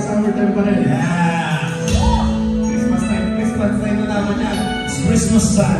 summertime pa rin. Yeah! Christmas time, Christmas time na naman yan. It's Christmas time.